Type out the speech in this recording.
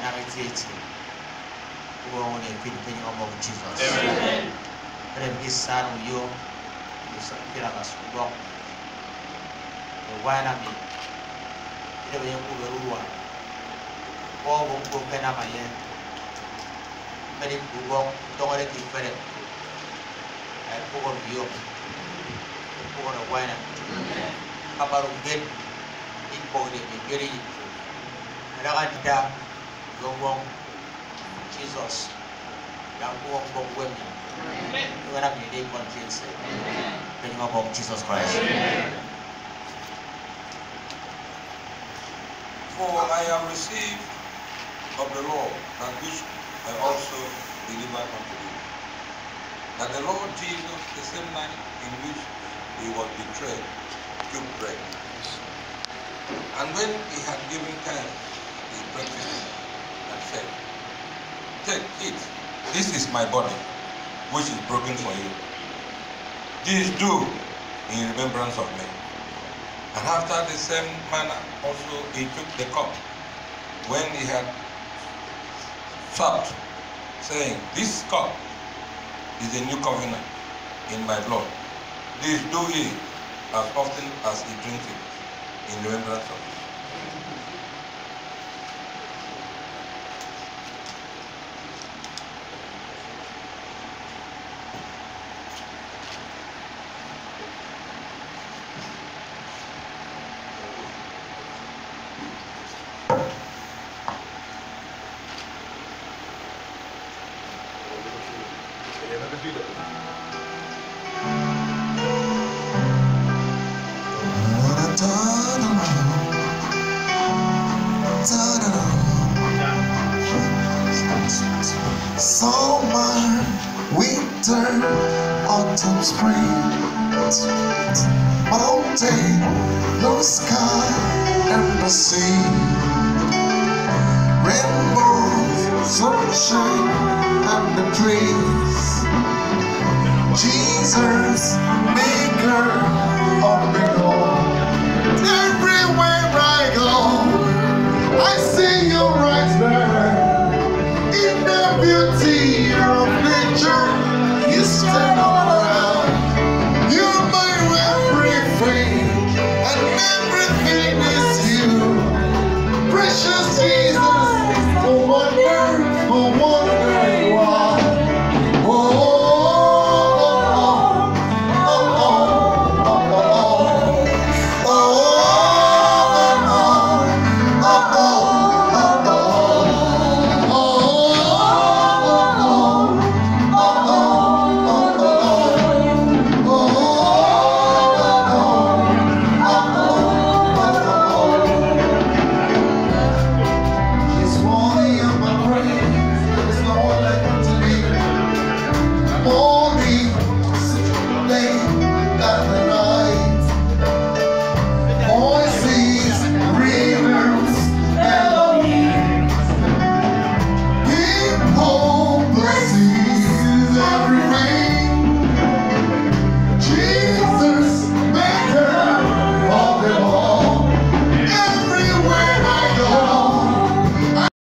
mititi uwo ne pin pin omo Jesus. Amen. Rem isan uyo isan kira kasubok wana mi ile benye kuberua ko bo ko kana maye meni kubo tongore ki fere ay ko ko yo ko ko wana kabaru gen ipo de mi geri raga dida gongong Jesus. Yang ko ko wemi wana mi de conscience in the name of Jesus Christ. For I have received of the Lord that which I also delivered unto you. That the Lord Jesus, the same night in which he was betrayed, took bread. And when he had given thanks, he broke it. and said, Take, eat. This is my body, which is broken for you. This do in remembrance of me. And after the same manner also he took the cup when he had supped, saying, This cup is a new covenant in my blood. This do ye as often as he drinks it in remembrance of me. Summer, winter, autumn, spring. Mountain, blue sky, and the sea. Rainbow, sunshine, and the trees. Jesus, maker of the